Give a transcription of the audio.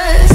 us.